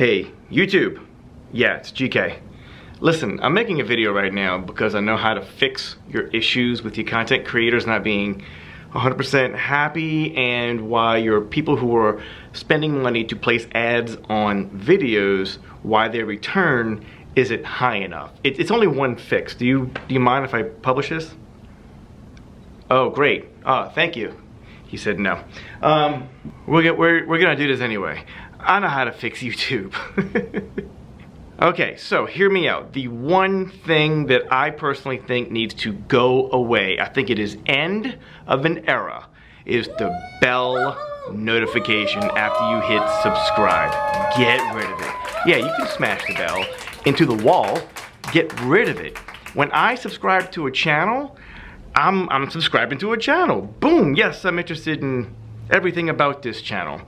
Hey, YouTube. Yeah, it's GK. Listen, I'm making a video right now because I know how to fix your issues with your content creators not being 100% happy and why your people who are spending money to place ads on videos, why their return isn't high enough. It, it's only one fix. Do you, do you mind if I publish this? Oh, great. Oh, thank you. He said no. Um, we're, we're, we're gonna do this anyway. I know how to fix YouTube. okay, so hear me out. The one thing that I personally think needs to go away, I think it is end of an era, is the bell notification after you hit subscribe. Get rid of it. Yeah, you can smash the bell into the wall, get rid of it. When I subscribe to a channel, I'm, I'm subscribing to a channel. Boom, yes, I'm interested in everything about this channel.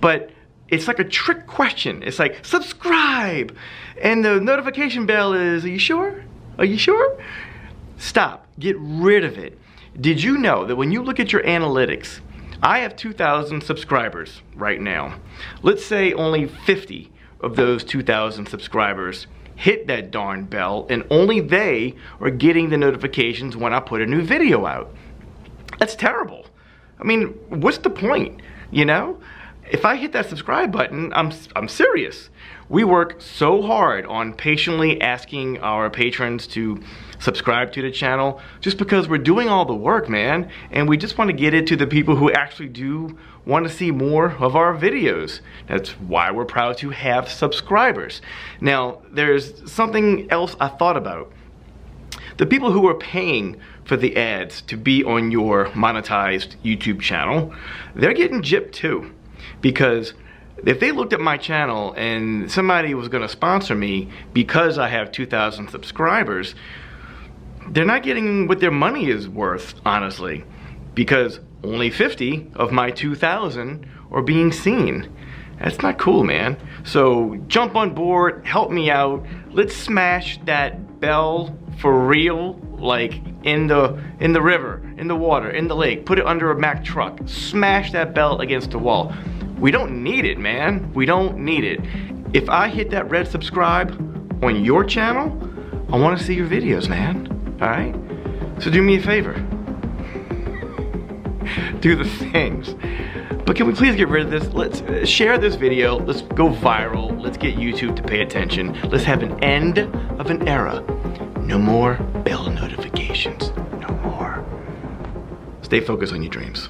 But it's like a trick question. It's like, subscribe! And the notification bell is, are you sure? Are you sure? Stop, get rid of it. Did you know that when you look at your analytics, I have 2,000 subscribers right now. Let's say only 50 of those 2,000 subscribers hit that darn bell and only they are getting the notifications when I put a new video out. That's terrible. I mean, what's the point, you know? If I hit that subscribe button, I'm, I'm serious. We work so hard on patiently asking our patrons to subscribe to the channel just because we're doing all the work, man. And we just want to get it to the people who actually do want to see more of our videos. That's why we're proud to have subscribers. Now, there's something else I thought about. The people who are paying for the ads to be on your monetized YouTube channel, they're getting gypped too because if they looked at my channel and somebody was gonna sponsor me because I have 2,000 subscribers, they're not getting what their money is worth, honestly, because only 50 of my 2,000 are being seen. That's not cool, man. So jump on board, help me out. Let's smash that bell for real, like in the in the river, in the water, in the lake. Put it under a Mack truck. Smash that belt against the wall. We don't need it, man. We don't need it. If I hit that red subscribe on your channel, I wanna see your videos, man, all right? So do me a favor. do the things. But can we please get rid of this? Let's uh, share this video. Let's go viral. Let's get YouTube to pay attention. Let's have an end of an era. No more bell notifications. No more. Stay focused on your dreams.